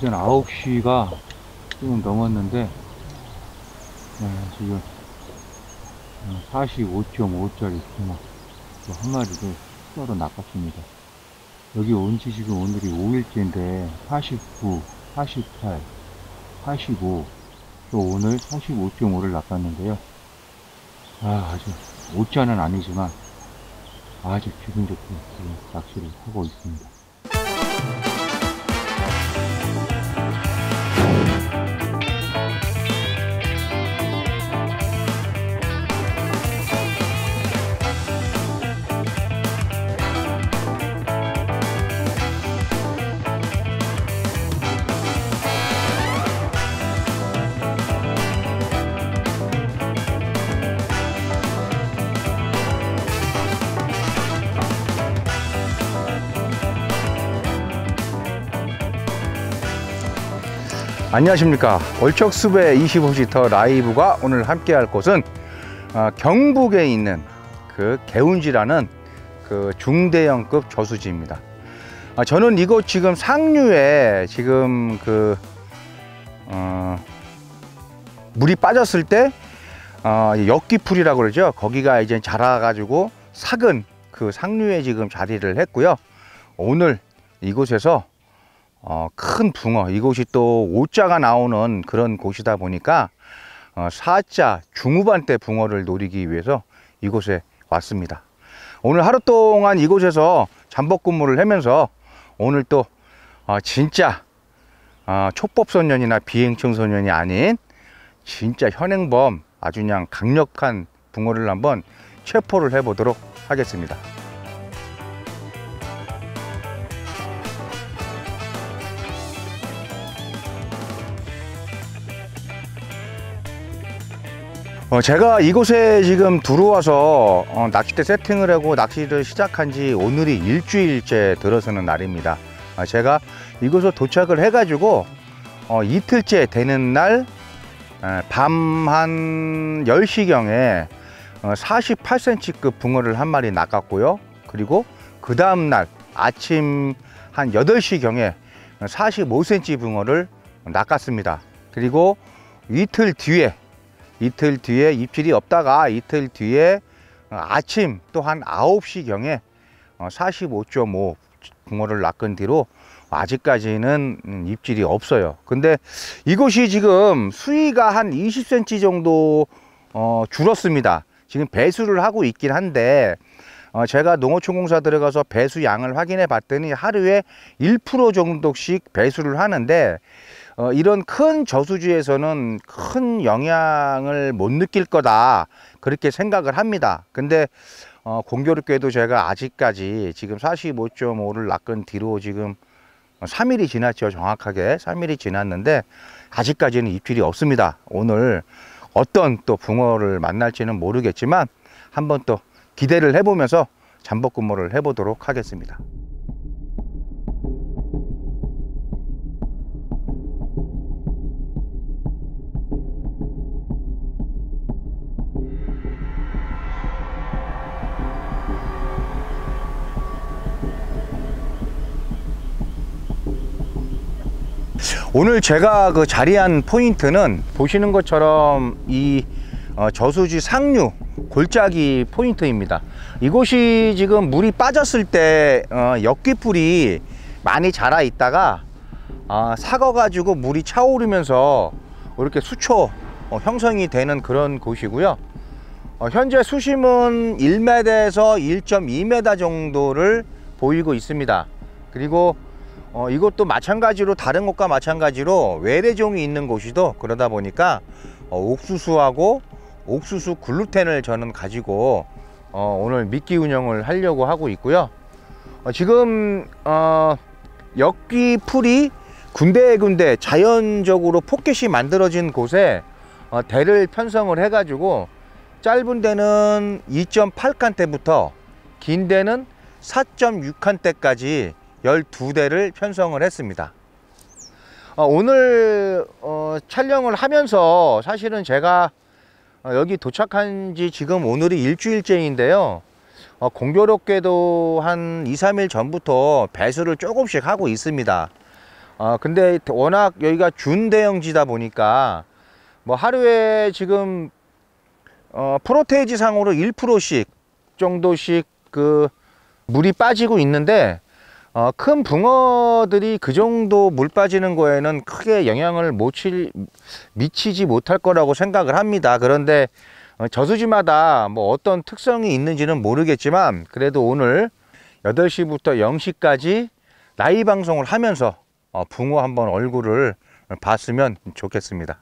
오전 9시가 좀 넘었는데 네, 지금 45.5짜리 붕어 또한 마리를 썰어 낚았습니다. 여기 온 지 지금 오늘이 5일째인데 49, 48, 45, 또 오늘 45.5를 낚았는데요. 아, 아주 오자는 아니지만 아주 기분 좋게 지금 낚시를 하고 있습니다. 안녕하십니까. 월척수배 25시터 라이브가 오늘 함께 할 곳은 어, 경북에 있는 그 개운지라는 그 중대형급 저수지입니다. 아, 저는 이곳 지금 상류에 지금 그 어, 물이 빠졌을 때 어, 역기풀이라고 그러죠. 거기가 이제 자라가지고 삭은 그 상류에 지금 자리를 했고요. 오늘 이곳에서 어, 큰 붕어. 이곳이 또 오자가 나오는 그런 곳이다 보니까 어, 사자 중후반대 붕어를 노리기 위해서 이곳에 왔습니다. 오늘 하루 동안 이곳에서 잠복 근무를 하면서 오늘 또 어, 진짜 어, 촉법소년이나 비행청소년이 아닌 진짜 현행범 아주 그냥 강력한 붕어를 한번 체포를 해 보도록 하겠습니다 어, 제가 이곳에 지금 들어와서 어, 낚싯대 세팅을 하고 낚시를 시작한 지 오늘이 일주일째 들어서는 날입니다. 어, 제가 이곳에 도착을 해 가지고 어, 이틀째 되는 날 밤 한 10시경에 어, 48cm급 붕어를 한 마리 낚았고요. 그리고 그 다음날 아침 한 8시경에 45cm 붕어를 낚았습니다. 그리고 이틀 뒤에 이틀 뒤에 입질이 없다가 이틀 뒤에 아침 또 한 9시경에 45.5 붕어를 낚은 뒤로 아직까지는 입질이 없어요. 근데 이곳이 지금 수위가 한 20cm 정도 어, 줄었습니다. 지금 배수를 하고 있긴 한데 어, 제가 농어촌공사 들어가서 배수 양을 확인해 봤더니 하루에 1% 정도씩 배수를 하는데 어, 이런 큰 저수지에서는 큰 영향을 못 느낄 거다. 그렇게 생각을 합니다. 근데 어, 공교롭게도 제가 아직까지 지금 45.5를 낚은 뒤로 지금 3일이 지났죠 정확하게. 3일이 지났는데 아직까지는 입질이 없습니다. 오늘 어떤 또 붕어를 만날지는 모르겠지만 한번 또 기대를 해보면서 잠복 근무를 해보도록 하겠습니다 오늘 제가 그 자리한 포인트는 보시는 것처럼 이 어, 저수지 상류 골짜기 포인트입니다. 이곳이 지금 물이 빠졌을 때 어, 역기풀이 많이 자라 있다가 어, 사거 가지고 물이 차오르면서 이렇게 수초 어, 형성이 되는 그런 곳이고요. 어, 현재 수심은 1m에서 1.2m 정도를 보이고 있습니다. 그리고 어, 이것도 마찬가지로 다른 곳과 마찬가지로 외래종이 있는 곳이도 그러다 보니까 어, 옥수수하고 옥수수 글루텐을 저는 가지고 어, 오늘 미끼 운영을 하려고 하고 있고요. 어, 지금 어, 역기 풀이 군데군데 자연적으로 포켓이 만들어진 곳에 어, 대를 편성을 해 가지고 짧은 데는 2.8칸대부터 긴 데는 4.6칸대까지 12대를 편성을 했습니다. 어, 오늘 어, 촬영을 하면서 사실은 제가 어, 여기 도착한 지 지금 오늘이 일주일째인데요. 어, 공교롭게도 한 2, 3일 전부터 배수를 조금씩 하고 있습니다. 어, 근데 워낙 여기가 준대형지다 보니까 뭐 하루에 지금 어, 프로테이지 상으로 1%씩 정도씩 그 물이 빠지고 있는데 어, 큰 붕어들이 그 정도 물 빠지는 거에는 크게 영향을 못 칠, 미치지 못할 거라고 생각을 합니다. 그런데 어, 저수지마다 뭐 어떤 특성이 있는지는 모르겠지만 그래도 오늘 8시부터 0시까지 라이브 방송을 하면서 어, 붕어 한번 얼굴을 봤으면 좋겠습니다.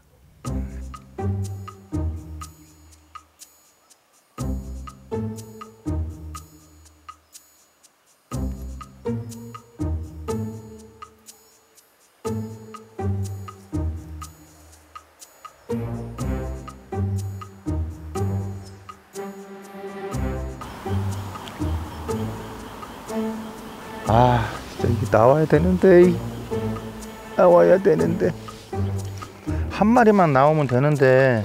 아, 진짜 이게 나와야 되는데. 나와야 되는데. 한 마리만 나오면 되는데.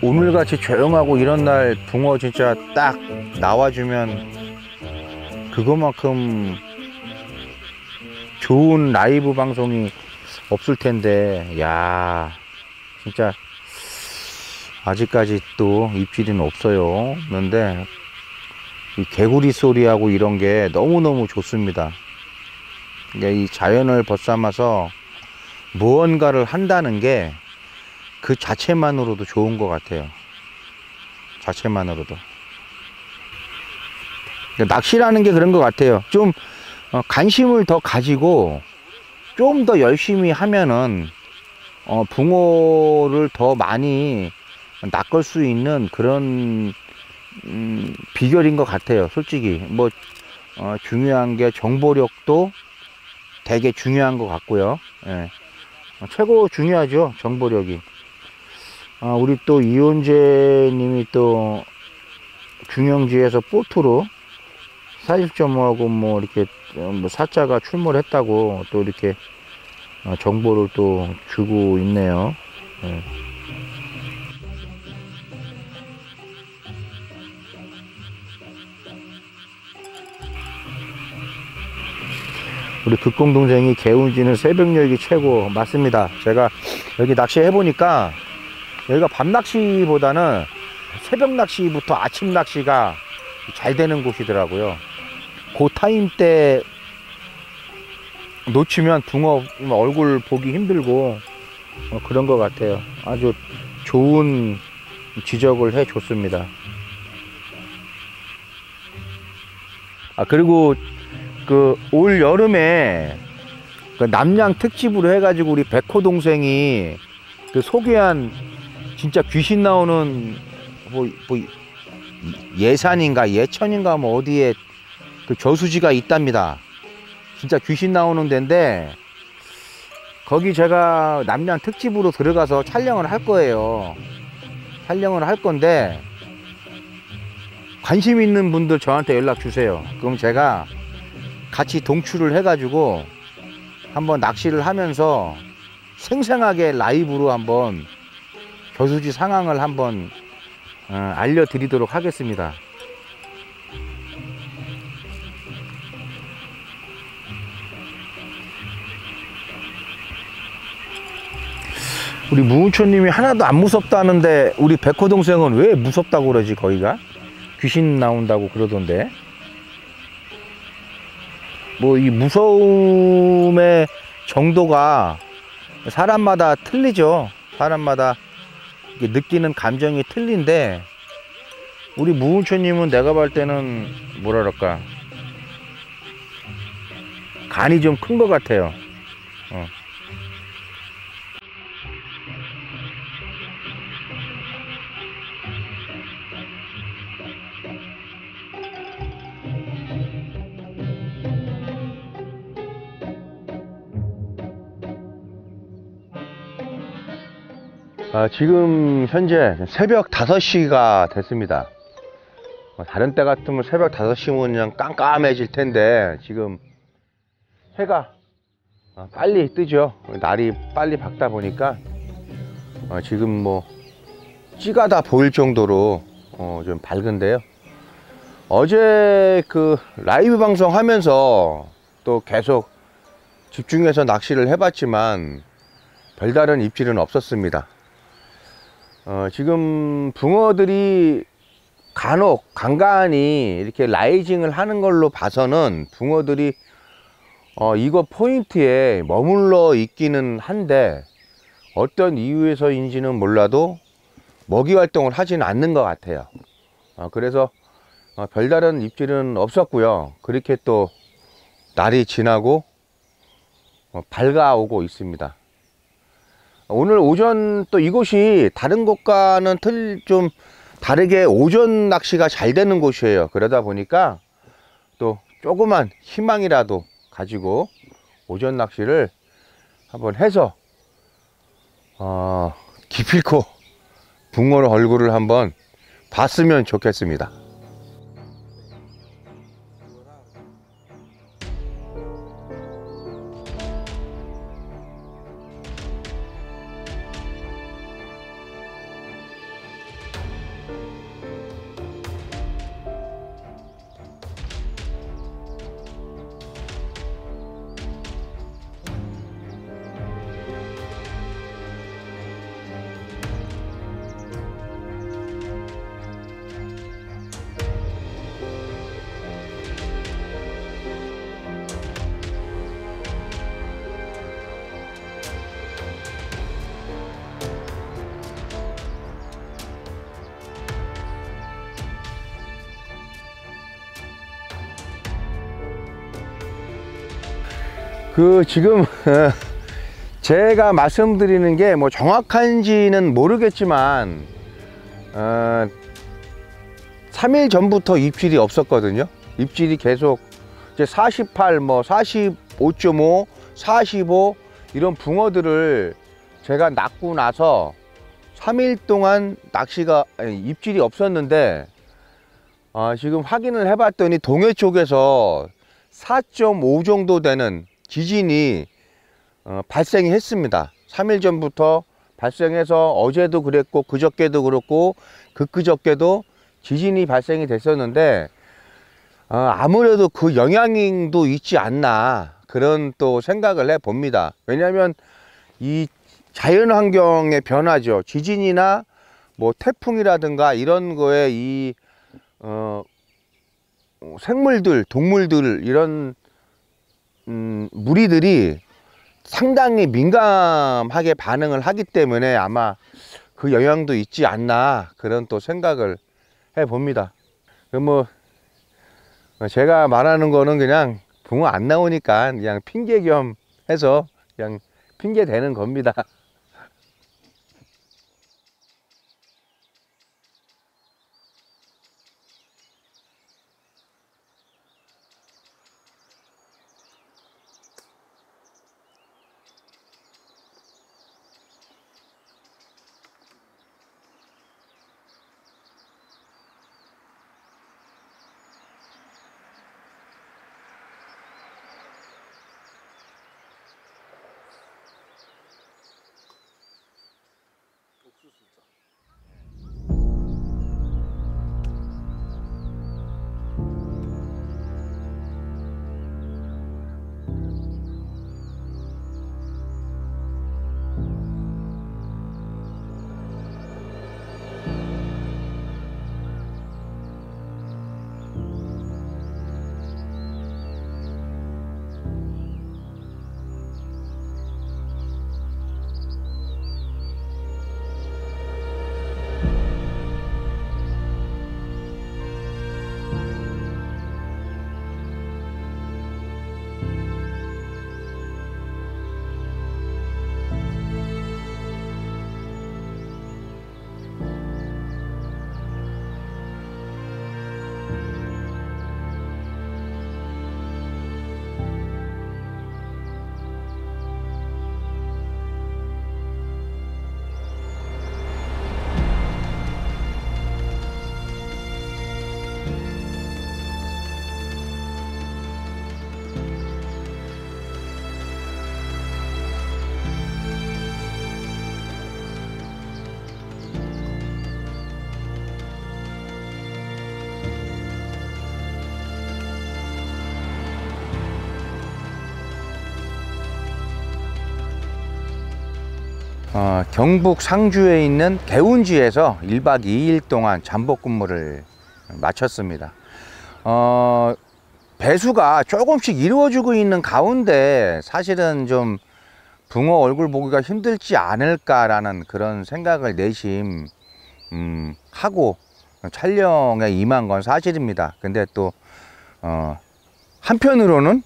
오늘같이 조용하고 이런 날 붕어 진짜 딱 나와주면 그거만큼 좋은 라이브 방송이 없을 텐데 야 진짜 아직까지 또 입질은 없어요. 그런데 이 개구리 소리하고 이런 게 너무너무 좋습니다. 그러니까 이 자연을 벗삼아서 무언가를 한다는 게 그 자체만으로도 좋은 것 같아요. 자체만으로도. 그러니까 낚시라는 게 그런 것 같아요. 좀 어, 관심을 더 가지고 좀 더 열심히 하면은 어, 붕어를 더 많이 낚을 수 있는 그런 음, 비결인 것 같아요. 솔직히 뭐 어, 중요한 게 정보력도 되게 중요한 것 같고요. 예. 어, 최고 중요하죠. 정보력이. 아, 우리 또 이혼재 님이 또 중영지에서 보트로 40점하고 뭐 이렇게 어, 뭐 사자가 출몰했다고 또 이렇게 어, 정보를 또 주고 있네요. 예. 우리 극공 동생이 개운지는 새벽녘이 최고 맞습니다. 제가 여기 낚시 해보니까 여기가 밤 낚시보다는 새벽 낚시부터 아침 낚시가 잘 되는 곳이더라고요. 그 타임 때 놓치면 붕어 얼굴 보기 힘들고 어, 그런 것 같아요. 아주 좋은 지적을 해 줬습니다. 아, 그리고 그 올 여름에 그 남양 특집으로 해가지고 우리 백호 동생이 그 소개한 진짜 귀신 나오는 뭐, 뭐 예산인가 예천인가 뭐 어디에 그 저수지가 있답니다. 진짜 귀신 나오는 데인데 거기 제가 남양 특집으로 들어가서 촬영을 할 거예요. 촬영을 할 건데 관심 있는 분들 저한테 연락 주세요. 그럼 제가 같이 동출을 해가지고 한번 낚시를 하면서 생생하게 라이브로 한번 저수지 상황을 한번 어, 알려드리도록 하겠습니다. 우리 무우초님이 하나도 안 무섭다는데 우리 백호 동생은 왜 무섭다고 그러지 거기가? 귀신 나온다고 그러던데. 뭐 이 무서움의 정도가 사람마다 틀리죠. 사람마다 느끼는 감정이 틀린데 우리 무운초님은 내가 볼 때는 뭐랄까 간이 좀 큰 것 같아요 어. 아, 지금 현재 새벽 5시가 됐습니다. 뭐 다른 때 같으면 새벽 5시면 그냥 깜깜해질 텐데 지금 해가 아, 빨리 뜨죠. 날이 빨리 밝다 보니까 어, 지금 뭐 찌가 다 보일 정도로 어, 좀 밝은데요. 어제 그 라이브 방송 하면서 또 계속 집중해서 낚시를 해봤지만 별다른 입질은 없었습니다. 어, 지금 붕어들이 간혹 간간히 이렇게 라이징을 하는 걸로 봐서는 붕어들이 어, 이거 포인트에 머물러 있기는 한데 어떤 이유에서인지는 몰라도 먹이 활동을 하지는 않는 것 같아요. 어, 그래서 어, 별다른 입질은 없었고요. 그렇게 또 날이 지나고 어, 밝아오고 있습니다. 오늘 오전 또 이곳이 다른 곳과는 틀 좀 다르게 오전 낚시가 잘 되는 곳이에요. 그러다 보니까 또 조그만 희망이라도 가지고 오전 낚시를 한번 해서 어, 기필코 붕어 얼굴을 한번 봤으면 좋겠습니다. 그 지금 제가 말씀드리는 게 뭐 정확한지는 모르겠지만 어, 3일 전부터 입질이 없었거든요. 입질이 계속 이제 48, 뭐 45.5, 45 이런 붕어들을 제가 낳고 나서 3일 동안 낚시가 아니, 입질이 없었는데 어, 지금 확인을 해봤더니 동해 쪽에서 4.5 정도 되는 지진이 어, 발생이 했습니다. 3일 전부터 발생해서 어제도 그랬고 그저께도 그렇고 그그저께도 지진이 발생이 됐었는데 어, 아무래도 그 영향도 있지 않나 그런 또 생각을 해 봅니다. 왜냐하면 이 자연 환경의 변화죠. 지진이나 뭐 태풍이라든가 이런 거에 이 어, 생물들, 동물들 이런 음, 무리들이 상당히 민감하게 반응을 하기 때문에 아마 그 영향도 있지 않나 그런 또 생각을 해 봅니다. 뭐 제가 말하는 거는 그냥 붕어 안 나오니까 그냥 핑계 겸 해서 그냥 핑계 대는 겁니다. 어, 경북 상주에 있는 개운지에서 1박 2일 동안 잠복 근무를 마쳤습니다. 어, 배수가 조금씩 이루어지고 있는 가운데 사실은 좀 붕어 얼굴 보기가 힘들지 않을까라는 그런 생각을 내심 음, 하고 촬영에 임한 건 사실입니다. 근데 또 어, 한편으로는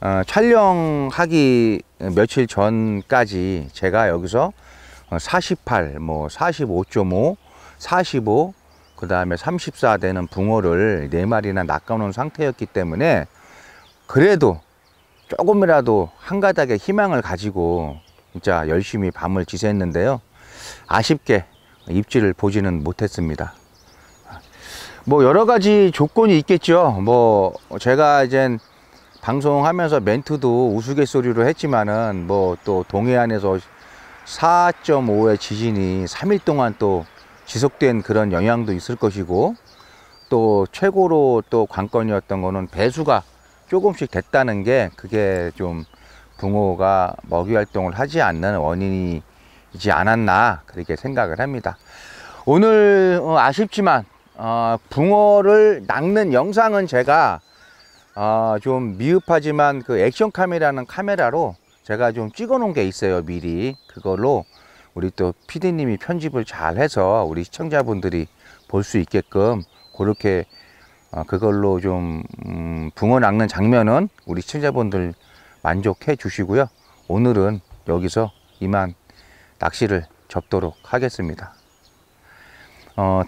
어, 촬영하기 며칠 전까지 제가 여기서 48, 뭐 45.5, 45, 그 다음에 34 되는 붕어를 네 마리나 낚아놓은 상태였기 때문에 그래도 조금이라도 한 가닥의 희망을 가지고 진짜 열심히 밤을 지샜는데요. 아쉽게 입질을 보지는 못했습니다. 뭐 여러 가지 조건이 있겠죠. 뭐 제가 이제 방송하면서 멘트도 우스갯소리로 했지만은 뭐 또 동해안에서 4.5의 지진이 3일 동안 또 지속된 그런 영향도 있을 것이고 또 최고로 또 관건이었던 거는 배수가 조금씩 됐다는 게 그게 좀 붕어가 먹이 활동을 하지 않는 원인이지 않았나 그렇게 생각을 합니다. 오늘 어, 아쉽지만 어, 붕어를 낚는 영상은 제가 어, 좀 미흡하지만 그 액션 카메라는 카메라로 제가 좀 찍어 놓은 게 있어요 미리. 그걸로 우리 또 피디님이 편집을 잘 해서 우리 시청자분들이 볼 수 있게끔 그렇게 어, 그걸로 좀 음, 붕어 낚는 장면은 우리 시청자분들 만족해 주시고요. 오늘은 여기서 이만 낚시를 접도록 하겠습니다. 어,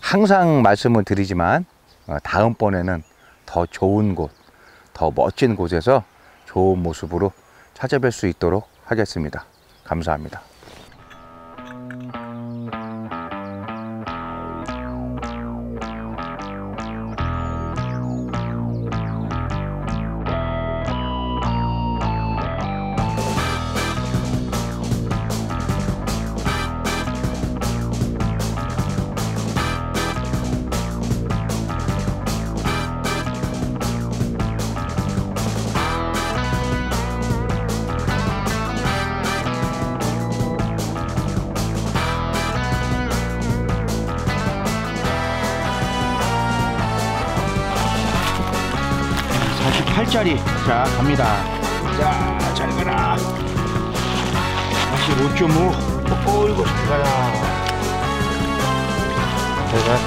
항상 말씀을 드리지만 어, 다음번에는 더 좋은 곳, 더 멋진 곳에서 좋은 모습으로 찾아뵐 수 있도록 하겠습니다. 감사합니다. 자 갑니다. 자 잘 가라. 다시 5.5 어이구 잘 가라. 제가.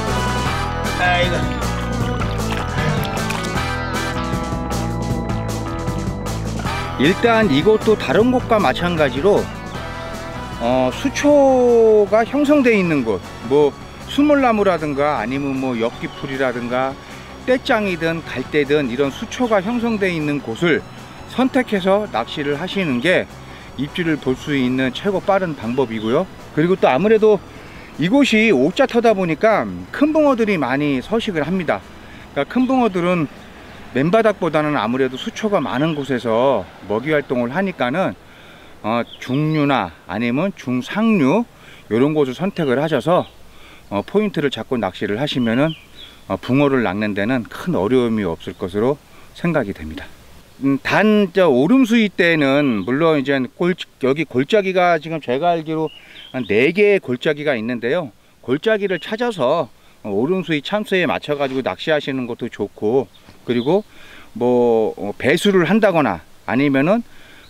아이고. 일단 이것도 다른 곳과 마찬가지로 어, 수초가 형성되어 있는 곳, 뭐 수물나무라든가 아니면 뭐 엽기풀이라든가 떼짱이든 갈대든 이런 수초가 형성되어 있는 곳을 선택해서 낚시를 하시는 게 입질을 볼 수 있는 최고 빠른 방법이고요. 그리고 또 아무래도 이곳이 옥자 터다 보니까 큰 붕어들이 많이 서식을 합니다. 그러니까 큰 붕어들은 맨바닥보다는 아무래도 수초가 많은 곳에서 먹이 활동을 하니까는 어, 중류나 아니면 중상류 이런 곳을 선택을 하셔서 어, 포인트를 잡고 낚시를 하시면은 어, 붕어를 낚는 데는 큰 어려움이 없을 것으로 생각이 됩니다. 음, 단, 저, 오름수위 때는, 물론 이제 골, 여기 골짜기가 지금 제가 알기로 한 4개의 골짜기가 있는데요. 골짜기를 찾아서 어, 오름수위 참수에 맞춰 가지고 낚시하시는 것도 좋고, 그리고 뭐, 어, 배수를 한다거나 아니면은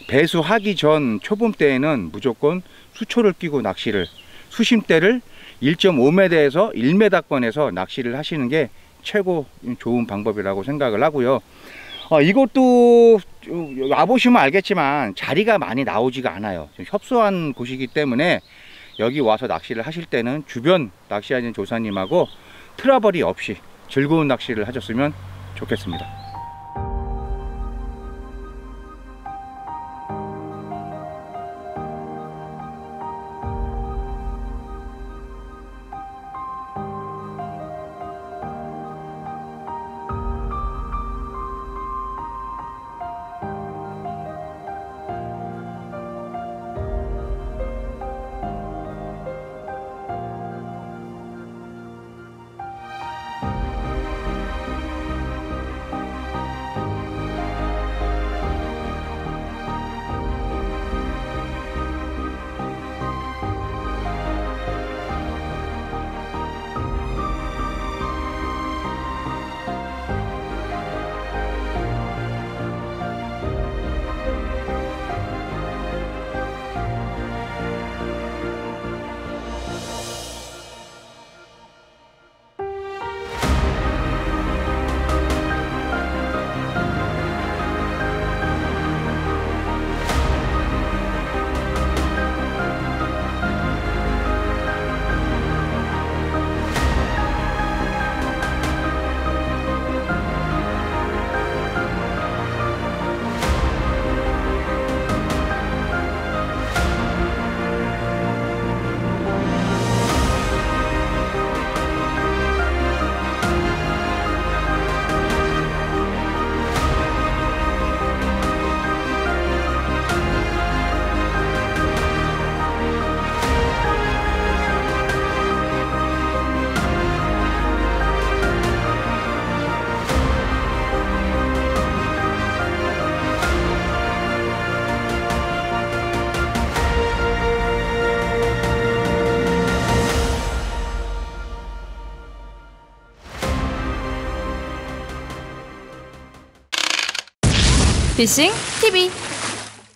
배수하기 전 초봄 때에는 무조건 수초를 끼고 낚시를, 수심대를 1.5m에서 1m권에서 낚시를 하시는 게 최고 좋은 방법이라고 생각을 하고요. 어, 이것도 와보시면 알겠지만 자리가 많이 나오지가 않아요. 좀 협소한 곳이기 때문에 여기 와서 낚시를 하실 때는 주변 낚시하는 조사님하고 트러블이 없이 즐거운 낚시를 하셨으면 좋겠습니다. Kissing TV.